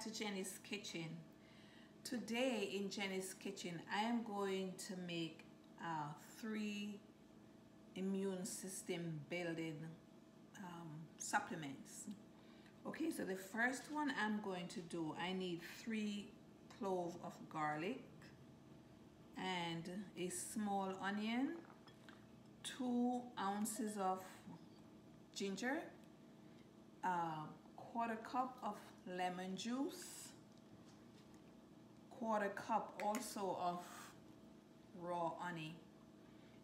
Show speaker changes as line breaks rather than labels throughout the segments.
to Jenny's Kitchen. Today in Jenny's Kitchen, I am going to make uh, three immune system building um, supplements. Okay, so the first one I'm going to do, I need three cloves of garlic and a small onion, two ounces of ginger, a quarter cup of lemon juice, quarter cup also of raw honey.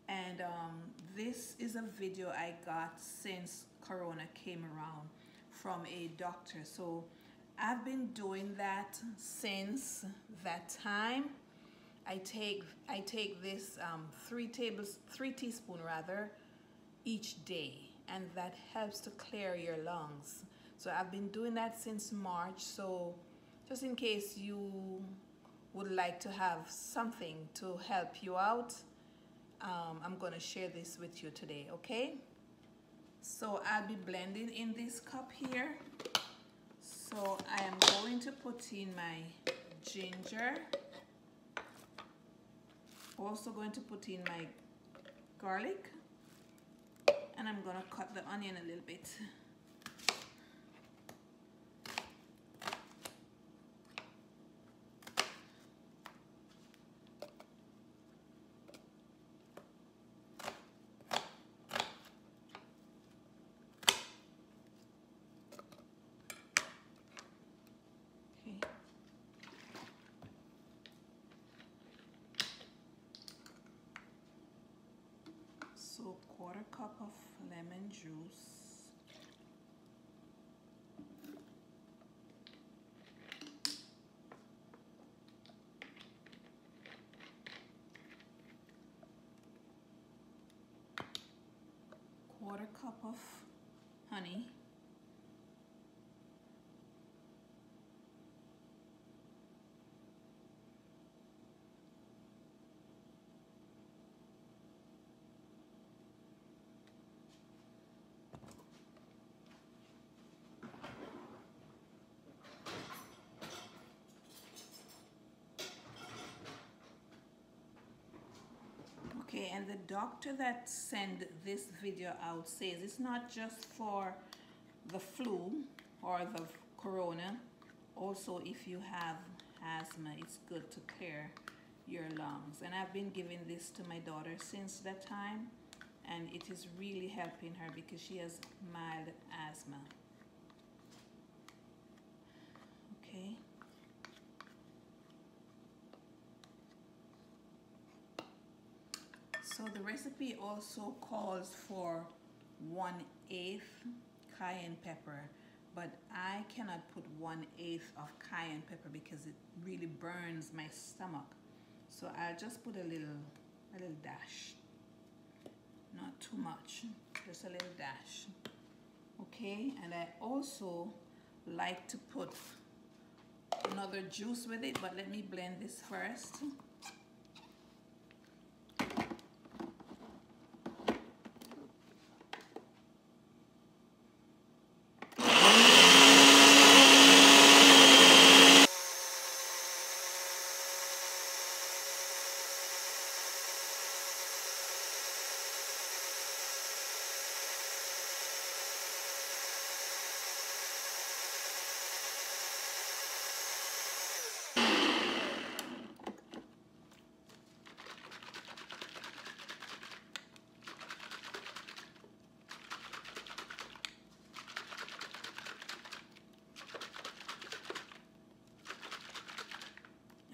And um, this is a video I got since Corona came around from a doctor. So I've been doing that since that time. I take I take this um, three tables three teaspoon rather each day, and that helps to clear your lungs. So I've been doing that since March. So just in case you would like to have something to help you out, um, I'm going to share this with you today, okay? So I'll be blending in this cup here. So I am going to put in my ginger. Also going to put in my garlic. And I'm going to cut the onion a little bit. So quarter cup of lemon juice. Quarter cup of honey. Okay, and the doctor that sent this video out says it's not just for the flu or the corona. Also, if you have asthma, it's good to clear your lungs. And I've been giving this to my daughter since that time. And it is really helping her because she has mild asthma. Okay. So the recipe also calls for one eighth cayenne pepper, but I cannot put one eighth of cayenne pepper because it really burns my stomach. So I'll just put a little, a little dash, not too much, just a little dash. Okay, and I also like to put another juice with it, but let me blend this first.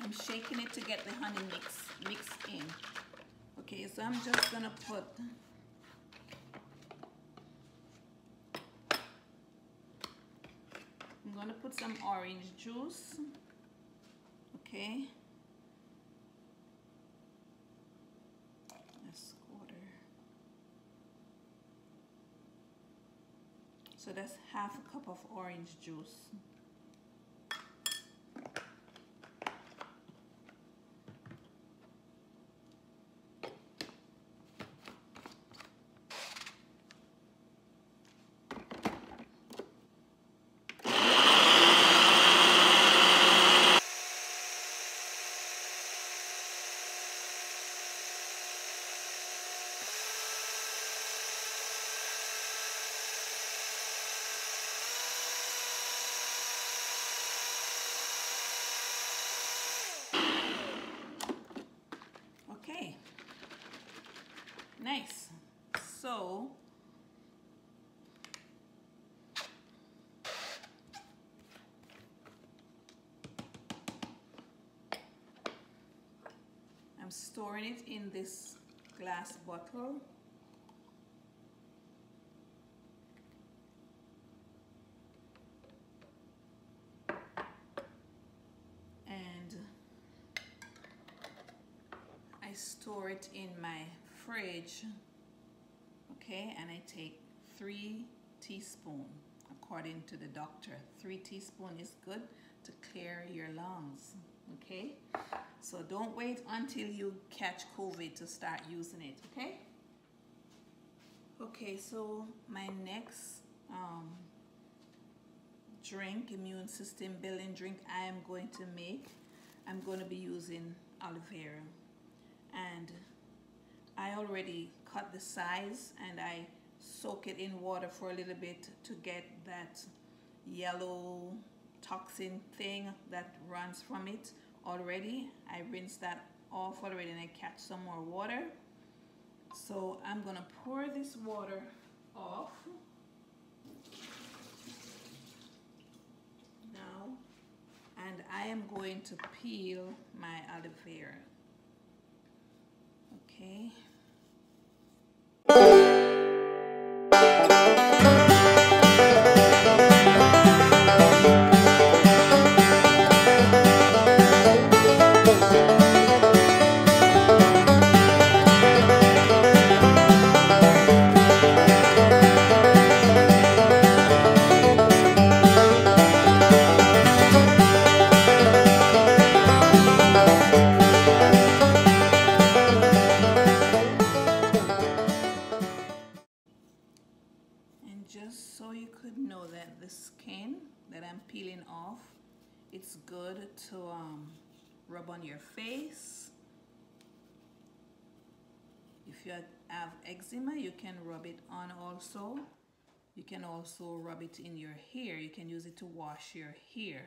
I'm shaking it to get the honey mix mixed in. Okay, so I'm just gonna put I'm gonna put some orange juice. Okay. Quarter. So that's half a cup of orange juice. Nice. So, I'm storing it in this glass bottle. And I store it in my fridge okay? And I take three teaspoon according to the doctor. Three teaspoon is good to clear your lungs okay so don't wait until you catch COVID to start using it okay? Okay so my next um, drink immune system building drink I am going to make I'm going to be using aloe vera. And I already cut the size and I soak it in water for a little bit to get that yellow toxin thing that runs from it already. I rinse that off already and I catch some more water. So I'm gonna pour this water off now and I am going to peel my aloe vera. Okay. Peeling off, it's good to um, rub on your face. If you have eczema, you can rub it on also. You can also rub it in your hair. You can use it to wash your hair.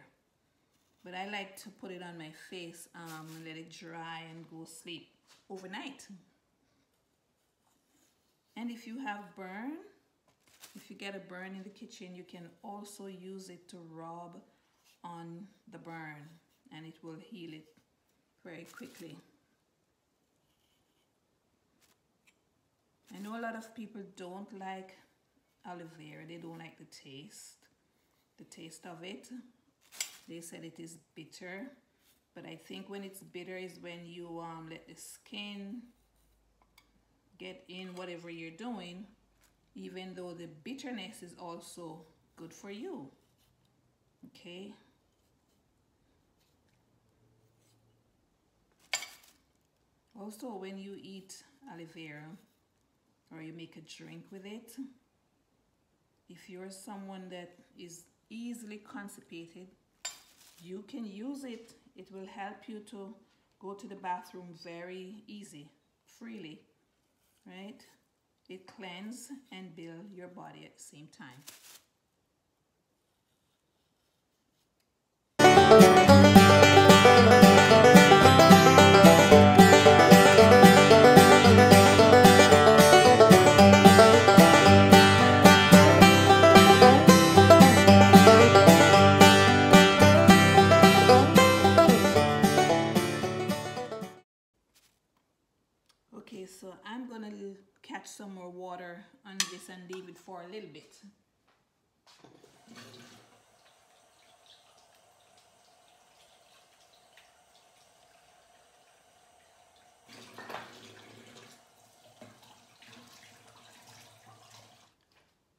But I like to put it on my face, um, let it dry and go sleep overnight. And if you have burn, if you get a burn in the kitchen, you can also use it to rub on the burn and it will heal it very quickly. I know a lot of people don't like aloe vera, they don't like the taste, the taste of it. They said it is bitter, but I think when it's bitter is when you um, let the skin get in whatever you're doing even though the bitterness is also good for you. Okay. Also, when you eat aloe vera or you make a drink with it, if you're someone that is easily constipated, you can use it. It will help you to go to the bathroom very easy, freely, right? It cleanse and builds your body at the same time. And leave it for a little bit.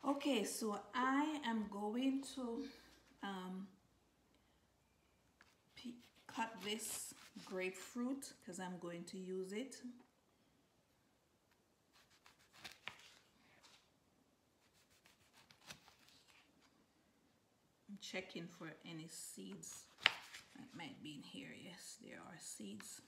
Okay, so I am going to um, cut this grapefruit because I'm going to use it. Checking for any seeds that might be in here. Yes, there are seeds.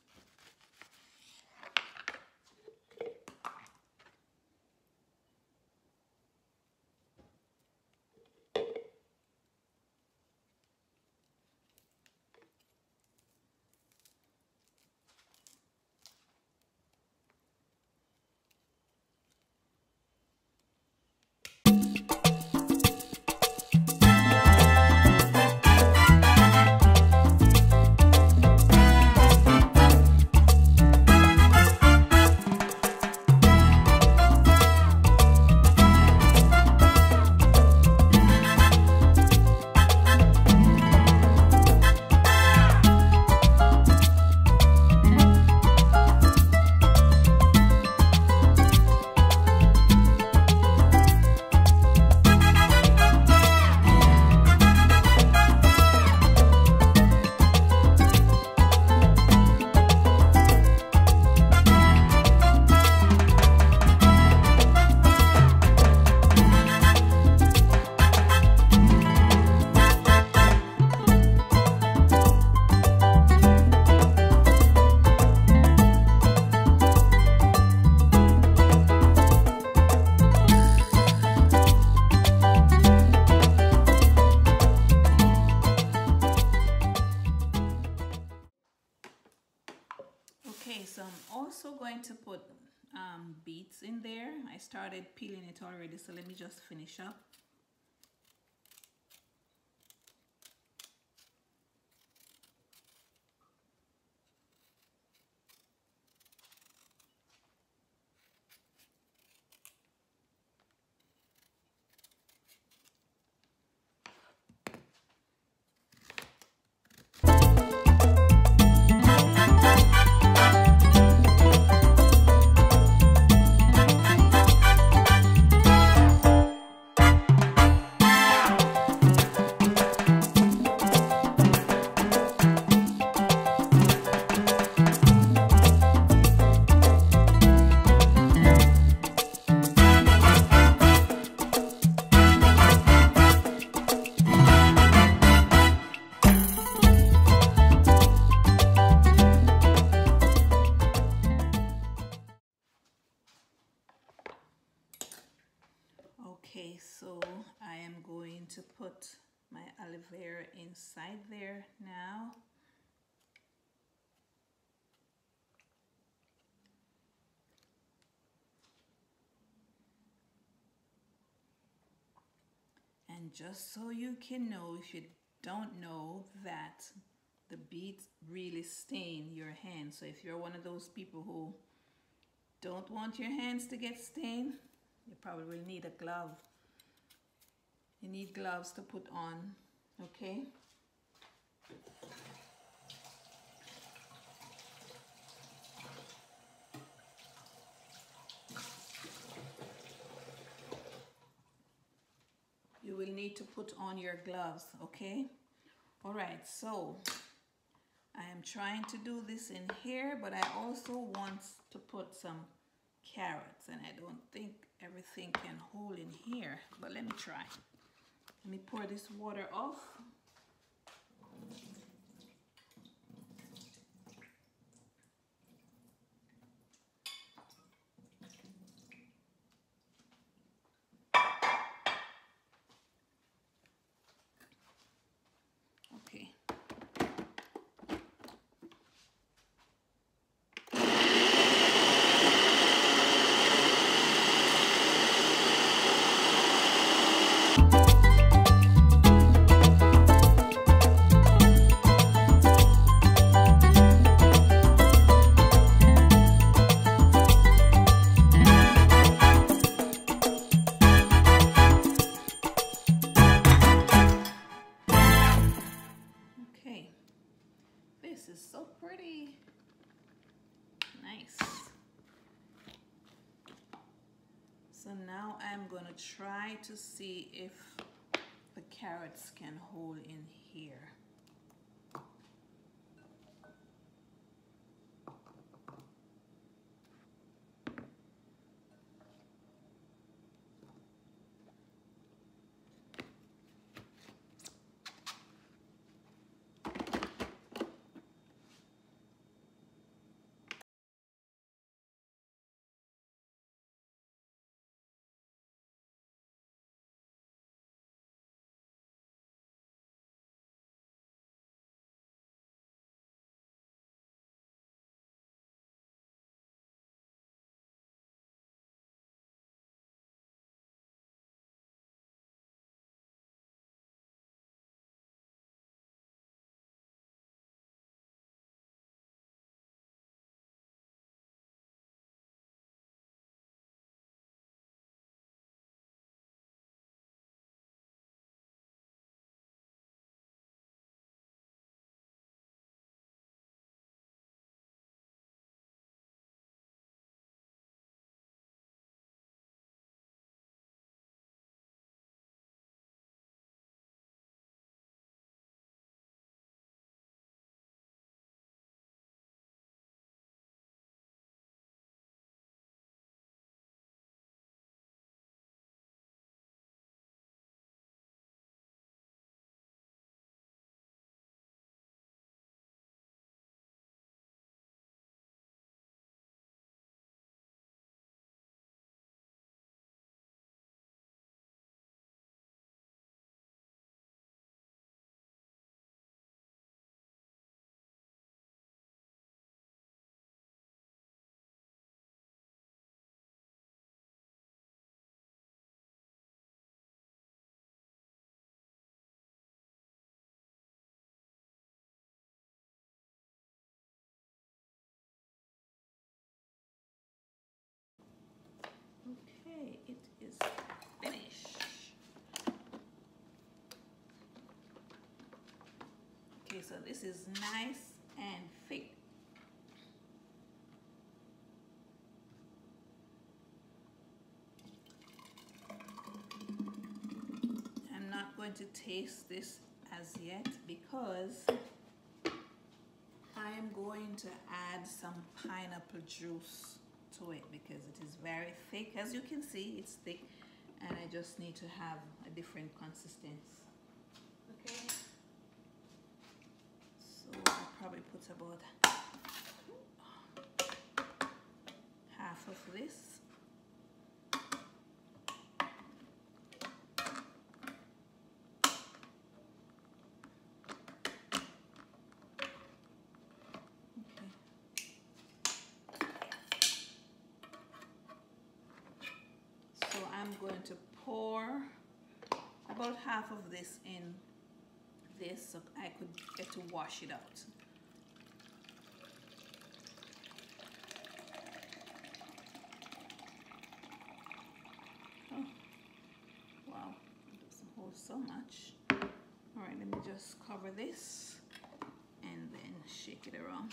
And just so you can know, if you don't know that the beets really stain your hands. So if you're one of those people who don't want your hands to get stained, you probably will need a glove. You need gloves to put on, okay? You will need to put on your gloves, okay? All right, so I am trying to do this in here, but I also want to put some carrots and I don't think everything can hold in here, but let me try. Let me pour this water off. Try to see if the carrots can hold in here. Is nice and thick. I'm not going to taste this as yet because I am going to add some pineapple juice to it because it is very thick. As you can see, it's thick and I just need to have a different consistency. Okay. So I about half of this. So I'm going to pour about half of this in this so I could get to wash it out. Oh, wow, it doesn't hold so much. All right, let me just cover this and then shake it around.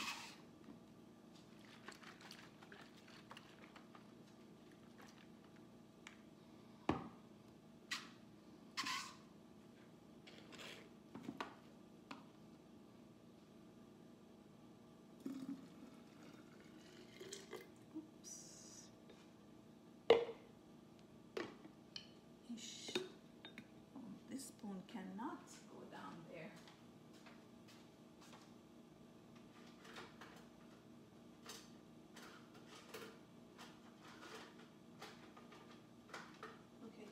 Ish. Oh, this spoon cannot go down there. Okay.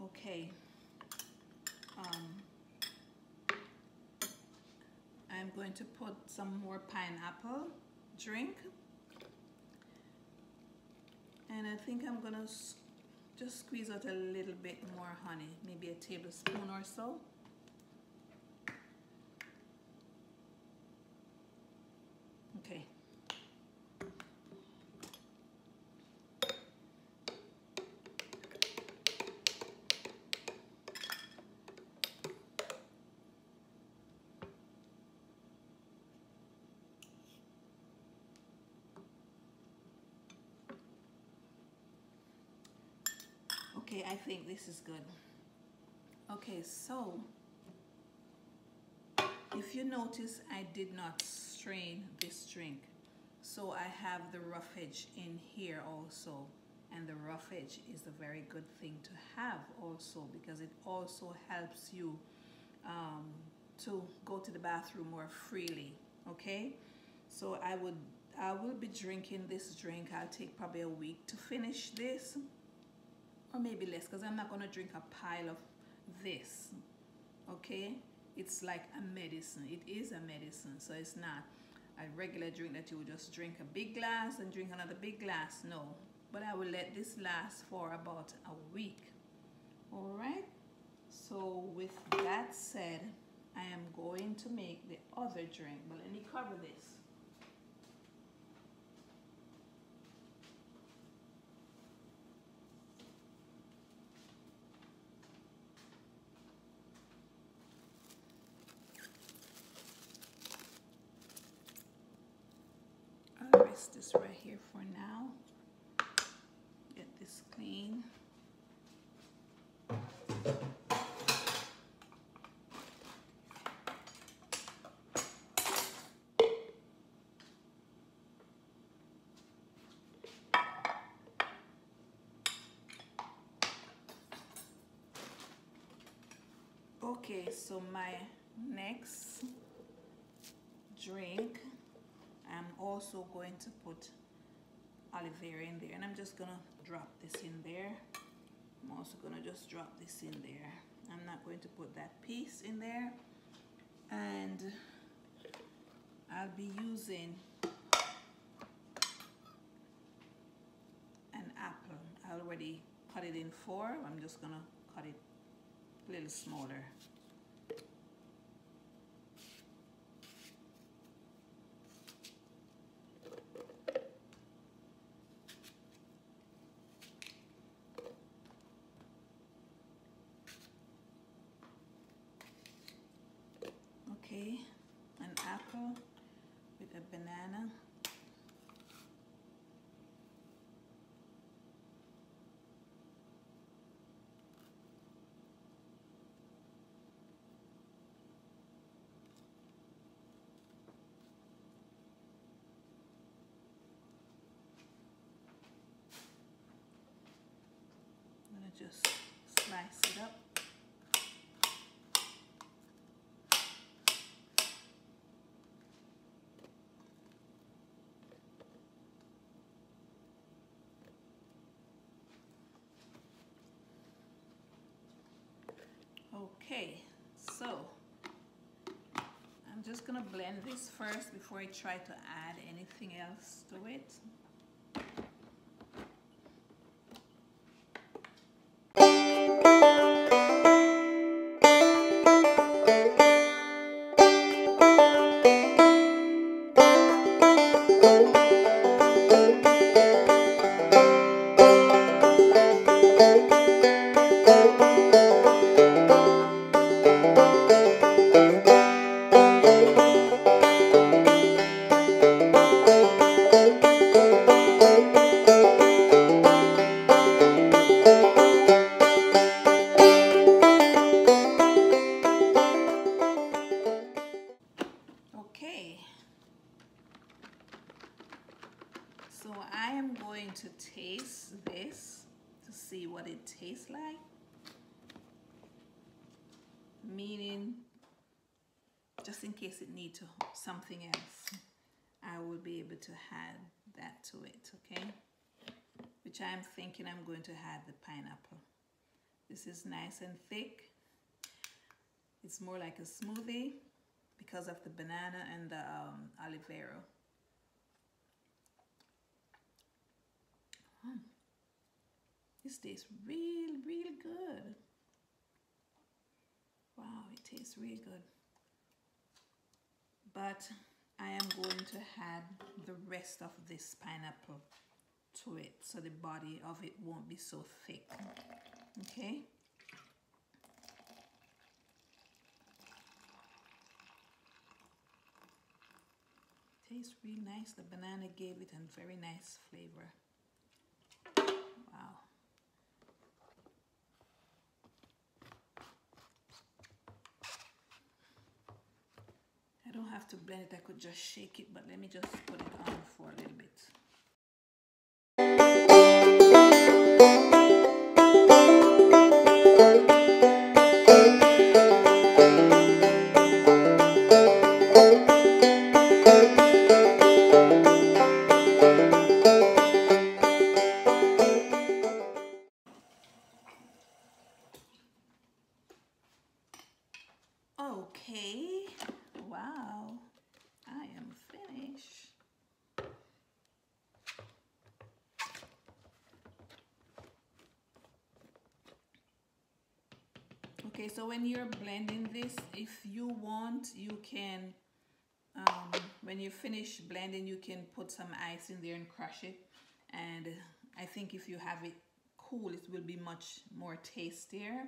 Okay. Um, I'm going to put some more pineapple drink. And I think I'm gonna just squeeze out a little bit more honey, maybe a tablespoon or so. Okay. Okay, I think this is good. Okay, so if you notice, I did not strain this drink. So I have the roughage in here also. And the roughage is a very good thing to have also because it also helps you um, to go to the bathroom more freely. Okay, so I would I will be drinking this drink. I'll take probably a week to finish this or maybe less because I'm not going to drink a pile of this okay? It's like a medicine. It is a medicine so it's not a regular drink that you would just drink a big glass and drink another big glass no. But I will let this last for about a week all right so with that said I am going to make the other drink but let me cover this for now. Get this clean. okay so my next drink I'm also going to put vera in there and I'm just gonna drop this in there. I'm also gonna just drop this in there. I'm not going to put that piece in there and I'll be using an apple. I already cut it in four. I'm just gonna cut it a little smaller. Okay, an apple with a banana. I'm gonna just slice it up. Okay, so I'm just gonna blend this first before I try to add anything else to it. Nice and thick. It's more like a smoothie because of the banana and the um, aloe vera. Mm. This tastes real, real good. Wow, it tastes real good. But I am going to add the rest of this pineapple to it so the body of it won't be so thick. Okay? Tastes really nice. The banana gave it a very nice flavor. Wow. I don't have to blend it, I could just shake it, but let me just put it on for a little bit. When you're blending this, if you want, you can, um, when you finish blending, you can put some ice in there and crush it. And I think if you have it cool, it will be much more tastier,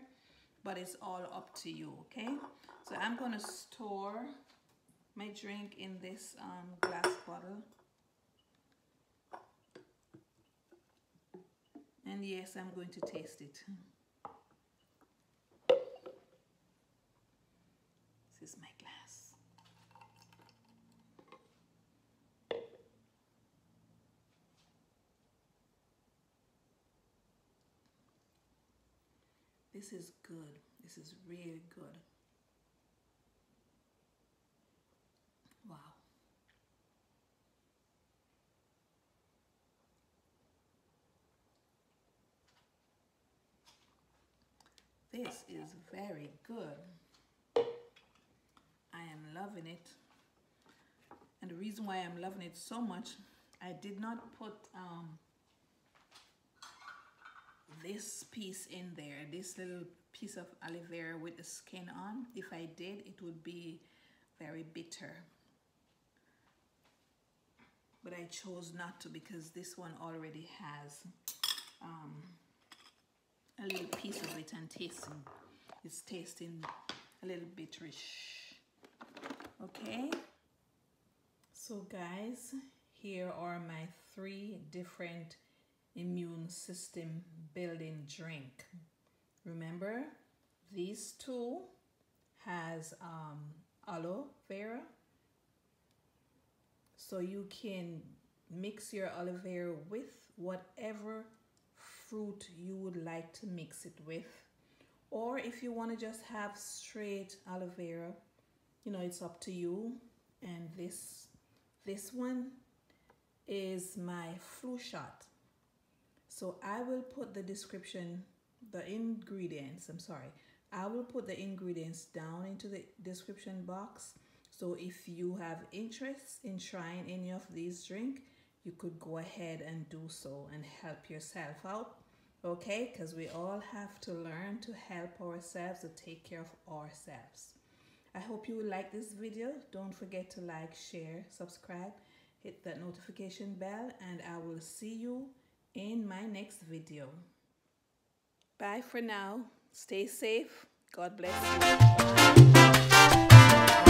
but it's all up to you, okay? So I'm gonna store my drink in this um, glass bottle. And yes, I'm going to taste it. is my glass. This is good. This is really good. Wow. This is very good. Am loving it. And the reason why I'm loving it so much, I did not put um, this piece in there, this little piece of aloe vera with the skin on. If I did, it would be very bitter. But I chose not to because this one already has um, a little piece of it and tasting. It's tasting a little bitterish. Okay. So guys, here are my three different immune system building drink. Remember, these two has um, aloe vera. So you can mix your aloe vera with whatever fruit you would like to mix it with. Or if you want to just have straight aloe vera, you know, it's up to you. And this, this one is my flu shot. So I will put the description, the ingredients, I'm sorry. I will put the ingredients down into the description box. So if you have interest in trying any of these drink, you could go ahead and do so and help yourself out okay because we all have to learn to help ourselves to take care of ourselves i hope you like this video. Don't forget to like share subscribe hit that notification bell and i will see you in my next video. Bye for now. Stay safe. God bless you